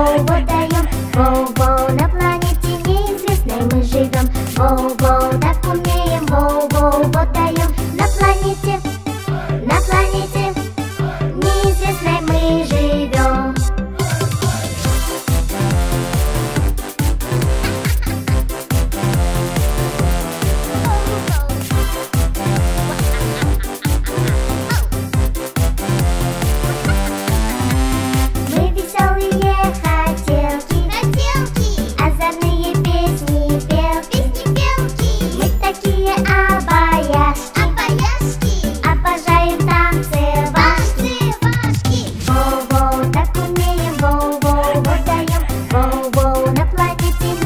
воу вдаем Воу-воу, на планете неизвестной мы живем. Воу-воу, так умеем. Воу-воу, вдаем на планете like it's